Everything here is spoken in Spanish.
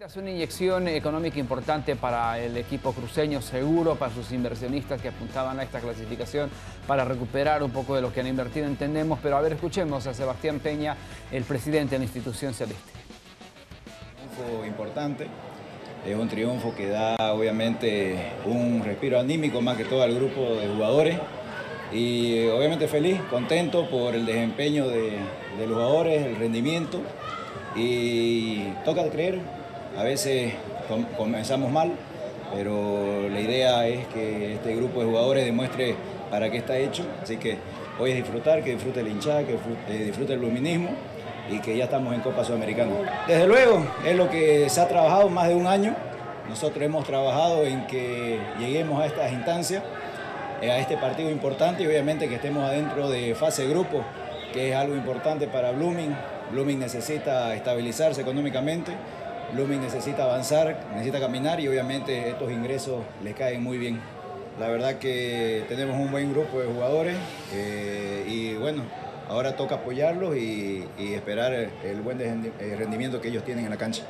Es una inyección económica importante para el equipo cruceño, seguro para sus inversionistas que apuntaban a esta clasificación para recuperar un poco de lo que han invertido, entendemos. Pero a ver, escuchemos a Sebastián Peña, el presidente de la institución celeste. Un triunfo importante, es un triunfo que da obviamente un respiro anímico más que todo al grupo de jugadores y obviamente feliz, contento por el desempeño de, de los jugadores, el rendimiento y toca creer, a veces comenzamos mal, pero la idea es que este grupo de jugadores demuestre para qué está hecho. Así que hoy es disfrutar, que disfrute el hinchada, que disfrute, el luminismo y que ya estamos en Copa Sudamericana. Desde luego, es lo que se ha trabajado más de un año. Nosotros hemos trabajado en que lleguemos a estas instancias, a este partido importante y obviamente que estemos adentro de fase grupo, que es algo importante para Blooming. Blooming necesita estabilizarse económicamente Blooming necesita avanzar, necesita caminar y obviamente estos ingresos le caen muy bien. La verdad que tenemos un buen grupo de jugadores eh, y bueno, ahora toca apoyarlos y, esperar el buen rendimiento que ellos tienen en la cancha.